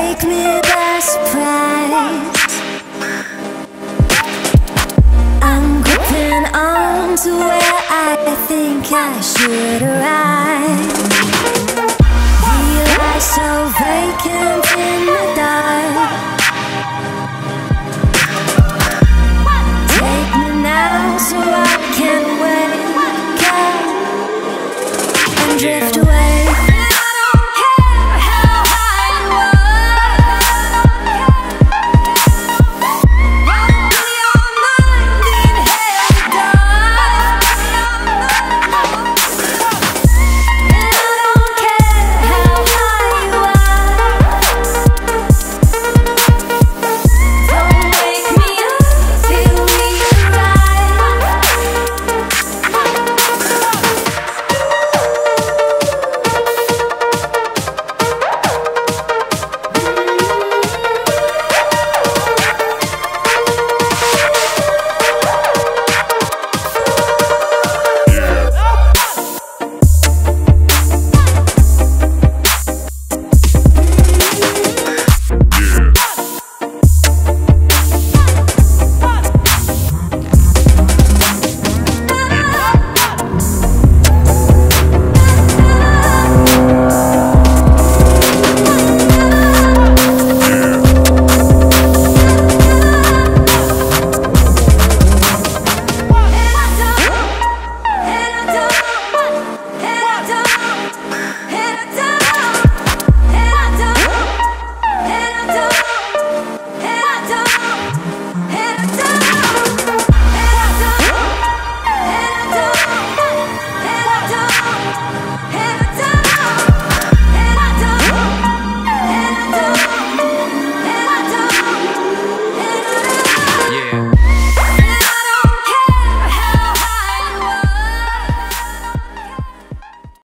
take me by surprise. I'm gripping on to where I think I should arrive. Feel like so vacant in the dark. Take me now so I can wake up And drift away.